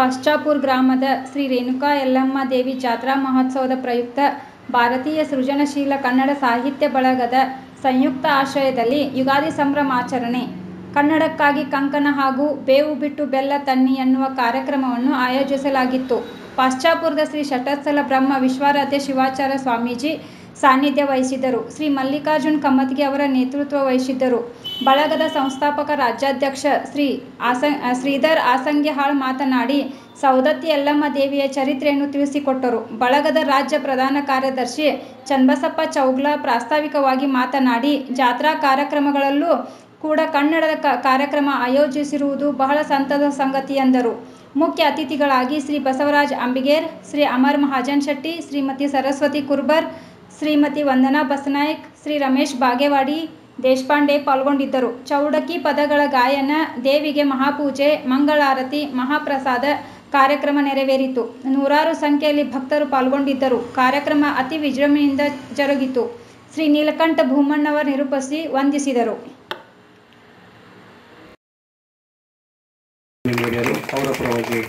ಪಾಶ್ಚಾಪುರ್ ಗ್ರಾಮದ ಶ್ರೀ ರೇಣುಕಾ ಯಲ್ಲಮ್ಮ ದೇವಿ ಜಾತ್ರಾ ಮಹೋತ್ಸವದ ಪ್ರಯುಕ್ತ ಭಾರತೀಯ ಸೃಜನಶೀಲ ಕನ್ನಡ ಸಾಹಿತ್ಯ ಬಳಗದ ಸಂಯುಕ್ತ ಆಶ್ರಯದಲ್ಲಿ ಯುಗಾದಿ ಸಂಭ್ರಮಾಚರಣೆ. ಕನ್ನಡಕ್ಕಾಗಿ ಕಂಕಣ ಹಾಗೂ ಬೇವು ಬಿಟ್ಟು ಬೆಲ್ಲ ತನ್ನಿ ಎನ್ನುವ ಕಾರ್ಯಕ್ರಮವನ್ನು ಆಯೋಜಿಸಲಾಗಿತ್ತು. ಪಾಶ್ಚಾಪುರದ ಶ್ರೀ ಷಟಸ್ಥಲ ಬ್ರಹ್ಮ ವಿಶ್ವಾರಾಧ್ಯ ಶಿವಾಚಾರ್ಯ ಸ್ವಾಮೀಜಿ ಸಾನ್ನಿಧ್ಯ ವಹಿಸಿದ್ದರು. ಶ್ರೀ ಮಲ್ಲಿಕಾರ್ಜುನ್ ಕಮ್ಮತ್ಗೆ ಅವರ ನೇತೃತ್ವ ವಹಿಸಿದ್ದರು. ಬಳಗದ ಸಂಸ್ಥಾಪಕ ರಾಜ್ಯಾಧ್ಯಕ್ಷ ಶ್ರೀ ಆಸಂ, ಶ್ರೀಧರ್ ಆಸಂಗ್ಯಹಾಳ್ ಮಾತನಾಡಿ, ಸೌದತ್ತಿ ಯಲ್ಲಮ್ಮ ದೇವಿಯ ಚರಿತ್ರೆಯನ್ನು ತಿಳಿಸಿಕೊಟ್ಟರು. ಬಳಗದ ರಾಜ್ಯ ಪ್ರಧಾನ ಕಾರ್ಯದರ್ಶಿ ಚನ್ನಬಸಪ್ಪ ಚೌಗ್ಲ ಪ್ರಾಸ್ತಾವಿಕವಾಗಿ ಮಾತನಾಡಿ, ಜಾತ್ರಾ ಕಾರ್ಯಕ್ರಮಗಳಲ್ಲೂ ಕೂಡ ಕನ್ನಡದ ಕಾರ್ಯಕ್ರಮ ಆಯೋಜಿಸಿರುವುದು ಬಹಳ ಸಂತದ ಸಂಗತಿ ಎಂದರು. ಮುಖ್ಯ ಅತಿಥಿಗಳಾಗಿ ಶ್ರೀ ಬಸವರಾಜ್ ಅಂಬಿಗೇರ್, ಶ್ರೀ ಅಮರ್ ಮಹಾಜನ್ ಶೆಟ್ಟಿ, ಶ್ರೀಮತಿ ಸರಸ್ವತಿ ಕುರ್ಬರ್ ಶ್ರೀಮತಿ ವಂದನಾ ಬಸನಾಯಕ್, ಶ್ರೀ ರಮೇಶ್ ಬಾಗೇವಾಡಿ, ದೇಶಪಾಂಡೆ ಪಾಲ್ಗೊಂಡಿದ್ದರು. ಚೌಡಕಿ ಪದಗಳ ಗಾಯನ, ದೇವಿಗೆ ಮಹಾಪೂಜೆ, ಮಂಗಳಾರತಿ, ಮಹಾಪ್ರಸಾದ ಕಾರ್ಯಕ್ರಮ ನೆರವೇರಿತು. ನೂರಾರು ಸಂಖ್ಯೆಯಲ್ಲಿ ಭಕ್ತರು ಪಾಲ್ಗೊಂಡಿದ್ದರು. ಕಾರ್ಯಕ್ರಮ ಅತಿ ವಿಜೃಂಭಣೆಯಿಂದ ಜರುಗಿತು. ಶ್ರೀ ನೀಲಕಂಠ ಭೂಮಣ್ಣವರ್ ನಿರೂಪಿಸಿ ವಂದಿಸಿದರು. ಅವರ ಪರವಾಗಿ